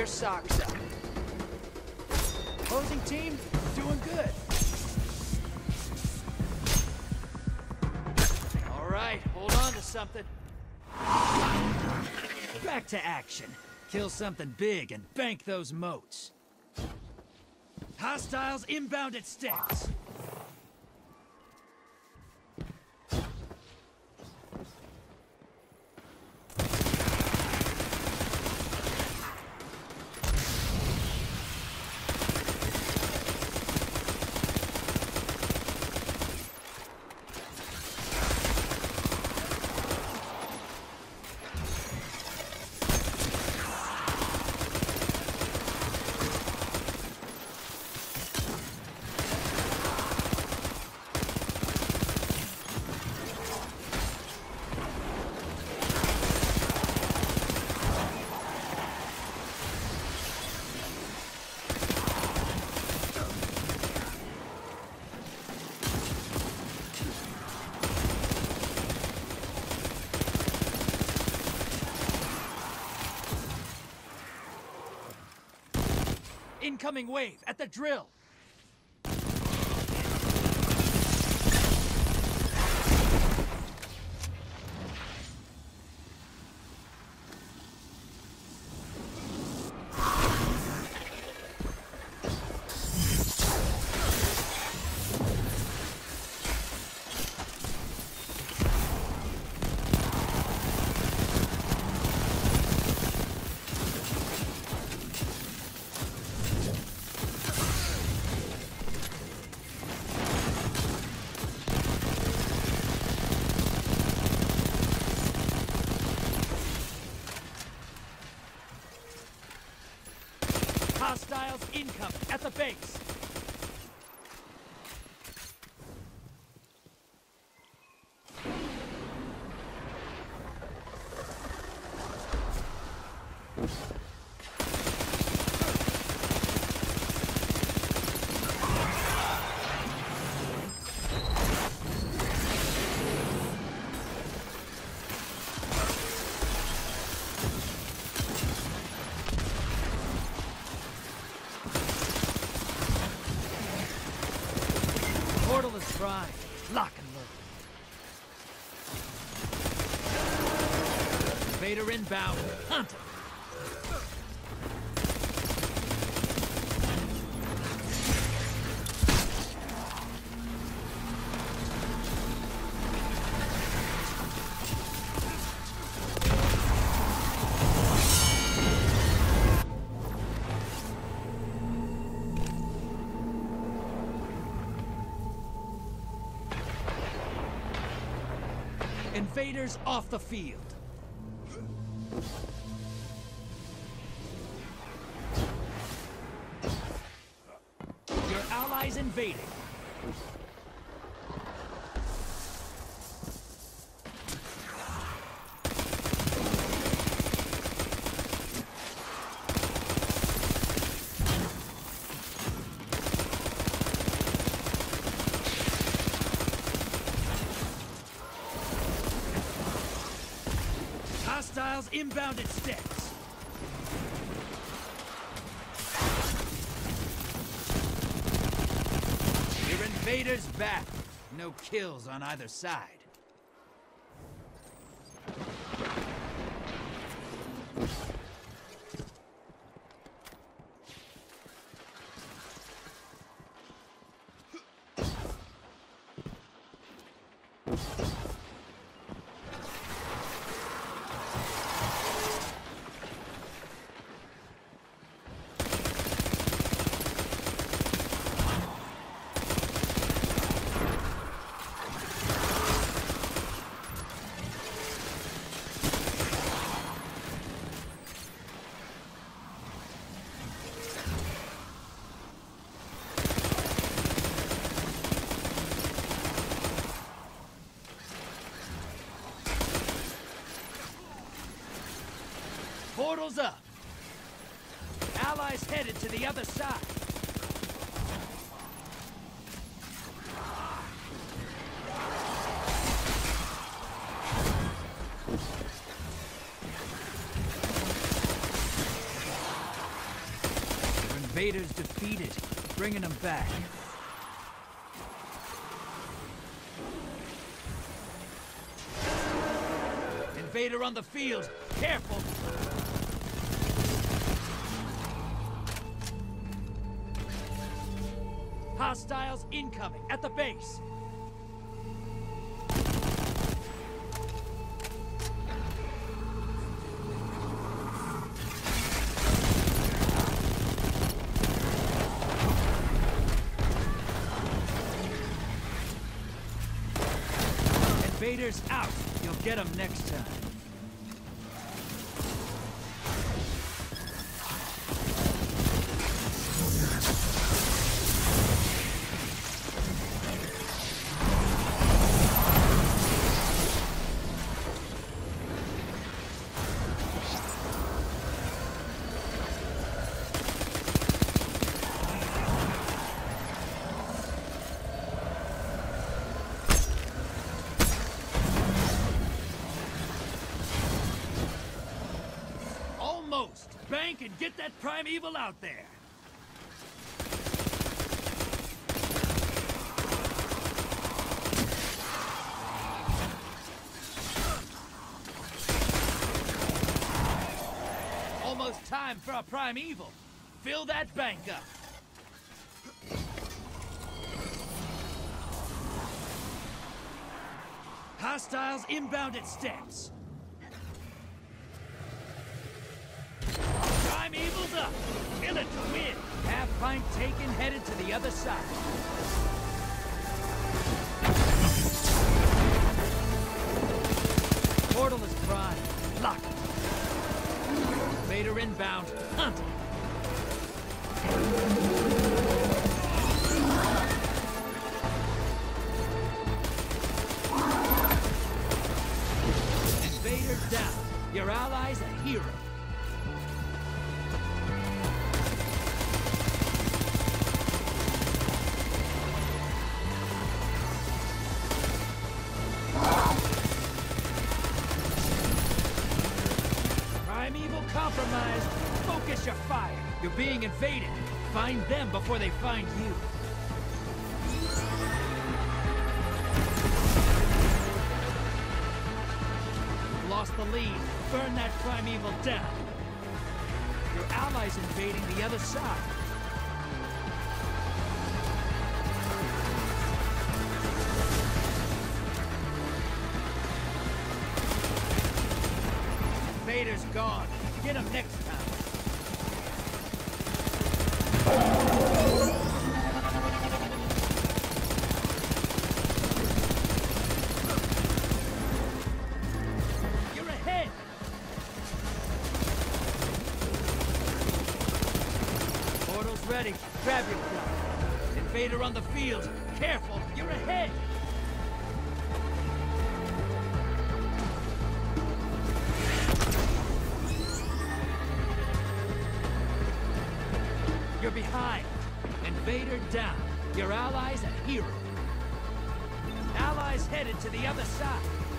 your socks up. Opposing team, doing good. All right, hold on to something. Back to action. Kill something big and bank those motes. Hostiles inbound at sticks. Incoming wave at the drill. Incoming at the base. Portal is prime. Lock and load. Vader inbound. Hunt him. Invaders off the field. Your allies invading. Hostiles inbound at sticks. Your invaders back. No kills on either side. Portal's up. Allies headed to the other side. Invaders defeated, bringing them back. Invader on the field! Careful! Hostiles incoming at the base! Invaders out! You'll get them next time. Bank and get that primeval out there! Almost time for a primeval. Fill that bank up. Hostiles inbound at steps. Primeval's up. Kill it to win. Half pint taken, headed to the other side. Portal is prime. Lock it. Vader inbound. Hunt compromised. Focus your fire. You're being invaded. Find them before they find you. Lost the lead. Burn that primeval down. Your allies invading the other side. Vader's gone. Get him next time. Ready. Grab your gun. Invader on the field. Careful. You're ahead. You're. Invader down. Your ally's a hero. Allies headed to the other side.